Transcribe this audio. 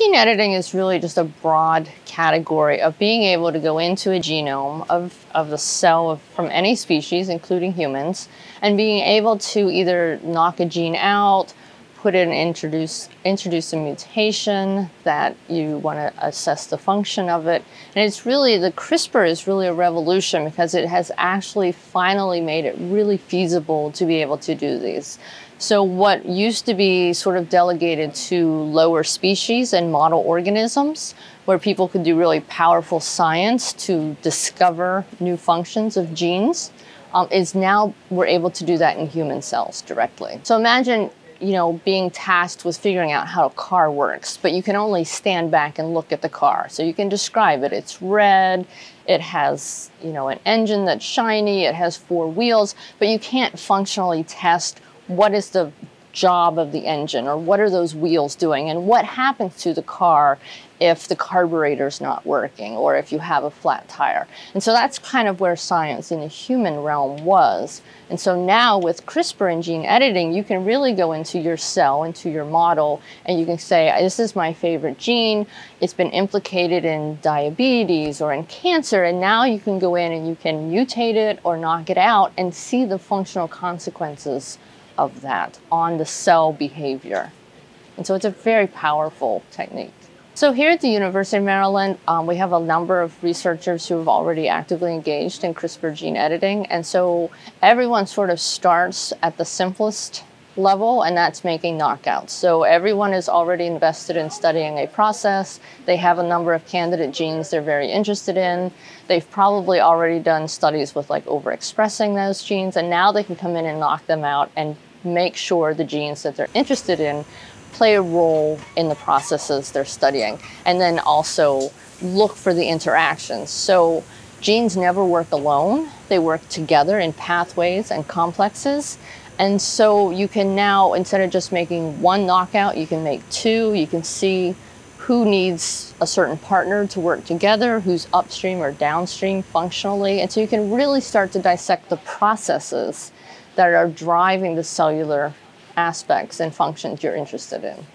gene editing is really just a broad category of being able to go into a genome of, of the cell of, from any species, including humans, and being able to either knock a gene out, put in introduce introduce a mutation that you want to assess the function of it and it's really the CRISPR is really a revolution because it has actually finally made it really feasible to be able to do these so what used to be sort of delegated to lower species and model organisms, where people could do really powerful science to discover new functions of genes, um, is now we're able to do that in human cells directly. So imagine you know, being tasked with figuring out how a car works, but you can only stand back and look at the car. So you can describe it. It's red, it has, you know, an engine that's shiny, it has four wheels, but you can't functionally test what is the job of the engine or what are those wheels doing and what happens to the car if the carburetor's not working or if you have a flat tire. And so that's kind of where science in the human realm was. And so now with CRISPR and gene editing, you can really go into your cell, into your model, and you can say, this is my favorite gene. It's been implicated in diabetes or in cancer. And now you can go in and you can mutate it or knock it out and see the functional consequences of that on the cell behavior. And so it's a very powerful technique. So here at the University of Maryland, um, we have a number of researchers who have already actively engaged in CRISPR gene editing. And so everyone sort of starts at the simplest level, and that's making knockouts. So everyone is already invested in studying a process. They have a number of candidate genes they're very interested in. They've probably already done studies with like overexpressing those genes, and now they can come in and knock them out and make sure the genes that they're interested in play a role in the processes they're studying. And then also look for the interactions. So genes never work alone. They work together in pathways and complexes. And so you can now, instead of just making one knockout, you can make two. You can see who needs a certain partner to work together, who's upstream or downstream functionally. And so you can really start to dissect the processes that are driving the cellular aspects and functions you're interested in.